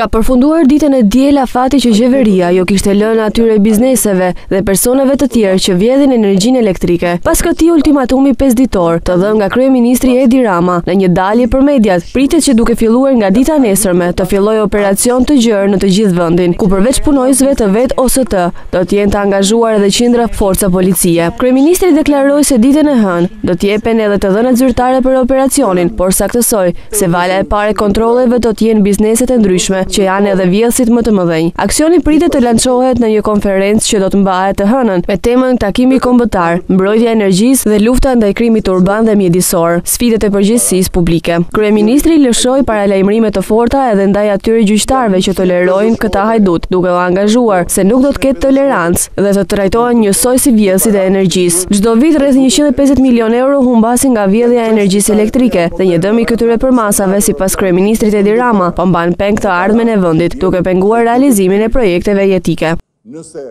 Ka përfunduar ditën e diel afati që qeveria ua kishte lënë atyre bizneseve dhe personave të tjerë që vjedhin energjinë elektrike. Pas këtij ultimatumi 5 ditor të dhënë nga Kryeministri Edi Rama në një dalje për mediat, pritet që duke filluar nga dita e nesërme të fillojë operacion të gjerë në të gjithë vendin, ku përveç punonjësve të vetë OSHEE-së, do të jenë të angazhuar edhe qindra forca policie. Kryeministri deklaroi se ditën e hënë, do të jepen edhe të dhënat zyrtare për operacionin, por saktësoi, se vala e parë e kontrolleve do të jenë bizneset e ndryshme, që janë edhe vjedhësit më të mëdhenj. Aksioni pritet të lançohet në një konferencë që do të mbahet të hënën, me temën Takimi Kombëtar, mbrojtja e energjisë dhe lufta ndaj krimit urban dhe mjedisor, sfidat e përgjegjësisë publike. Kryeministri lëshoi paralajmërime të forta edhe ndaj atyre gjyqtarëve që tolerojnë këta hajdutë, duke u angazhuar se nuk do të ketë tolerancë, dhe të trajtohen njësoj si vjedhësit e energjisë. Çdo vit rreth 150 milionë euro humbasin nga vjedhja e energjisë elektrike dhe një dëm i këtyre përmasave sipas kryeministrit Edi Rama, po mban peng të ardhmen e vendit, duke penguar realizimin e projekteve jetike. Nëse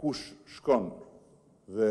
kush shkon dhe